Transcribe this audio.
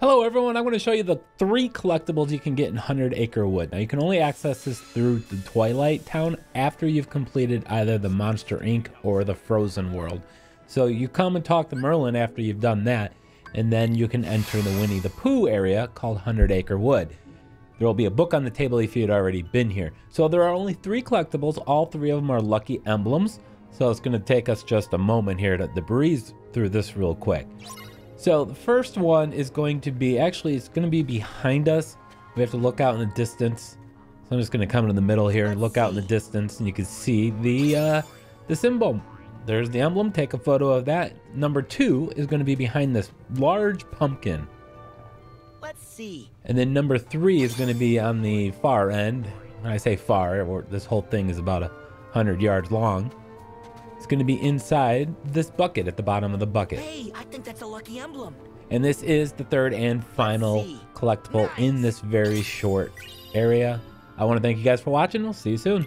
Hello everyone, I'm going to show you the three collectibles you can get in 100 Acre Wood. Now you can only access this through the Twilight Town after you've completed either the Monster Inc. or the Frozen World. So you come and talk to Merlin after you've done that, and then you can enter the Winnie the Pooh area called 100 Acre Wood. There will be a book on the table if you had already been here. So there are only three collectibles, all three of them are lucky emblems. So it's going to take us just a moment here to, to breeze through this real quick. So the first one is going to be, actually it's going to be behind us. We have to look out in the distance. So I'm just going to come in the middle here and look out in the distance and you can see the, uh, the symbol. There's the emblem, take a photo of that. Number two is going to be behind this large pumpkin. Let's see. And then number three is going to be on the far end. When I say far, this whole thing is about a hundred yards long. It's going to be inside this bucket at the bottom of the bucket. Hey, I think that's a lucky emblem. And this is the third and final collectible Nice. in this very short area. I want to thank you guys for watching. We'll see you soon.